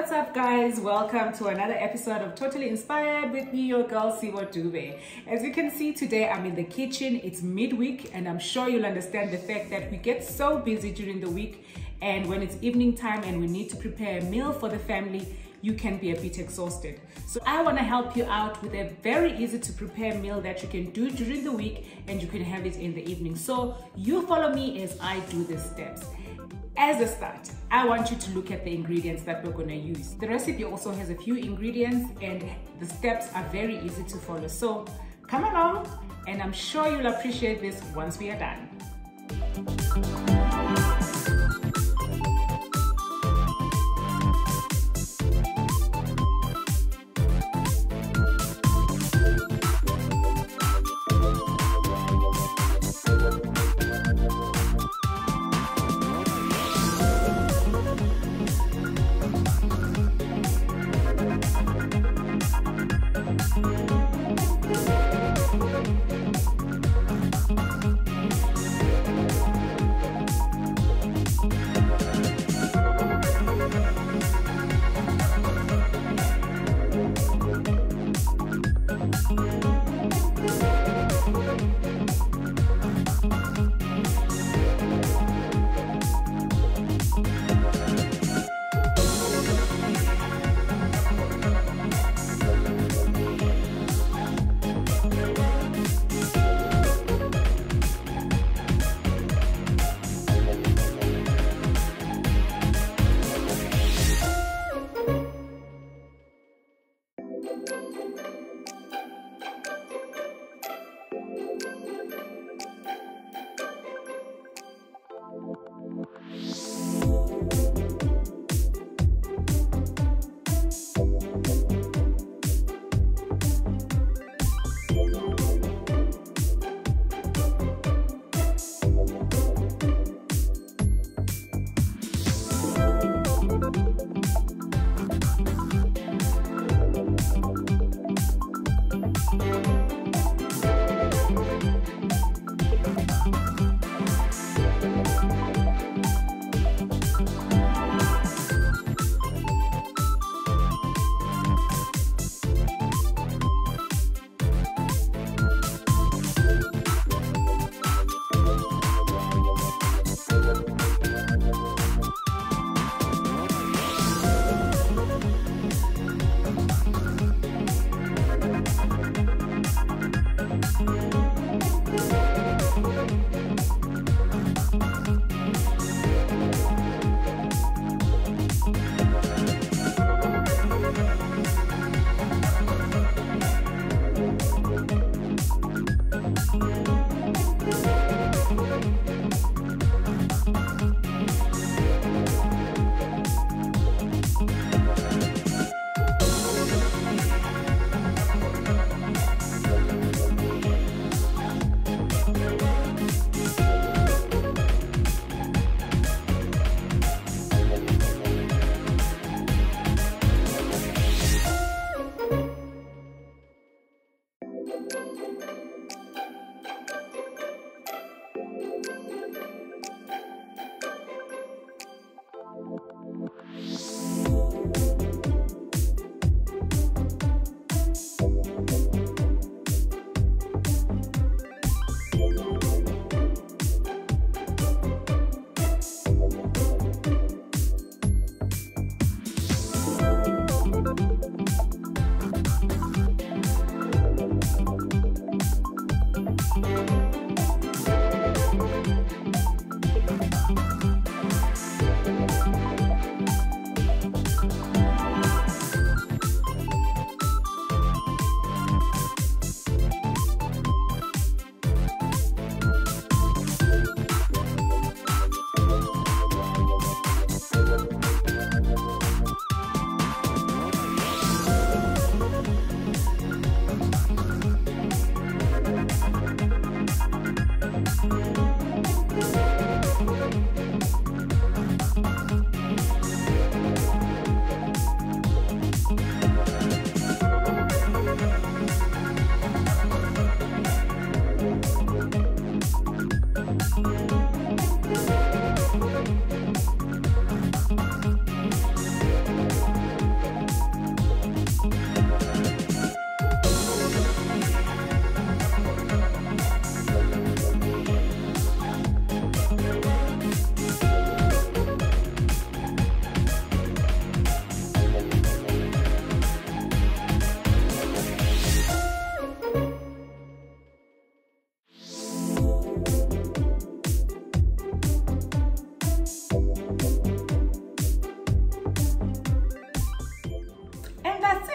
What's up guys? Welcome to another episode of Totally Inspired with me, your girl Sibo Dube. As you can see today, I'm in the kitchen. It's midweek and I'm sure you'll understand the fact that we get so busy during the week and when it's evening time and we need to prepare a meal for the family, you can be a bit exhausted. So I wanna help you out with a very easy to prepare meal that you can do during the week and you can have it in the evening. So you follow me as I do the steps. As a start, I want you to look at the ingredients that we're gonna use. The recipe also has a few ingredients and the steps are very easy to follow. So come along and I'm sure you'll appreciate this once we are done.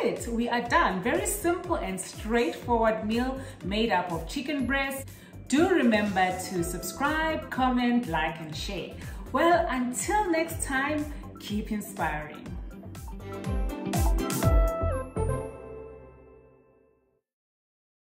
It, we are done. Very simple and straightforward meal made up of chicken breast. Do remember to subscribe, comment, like, and share. Well, until next time, keep inspiring.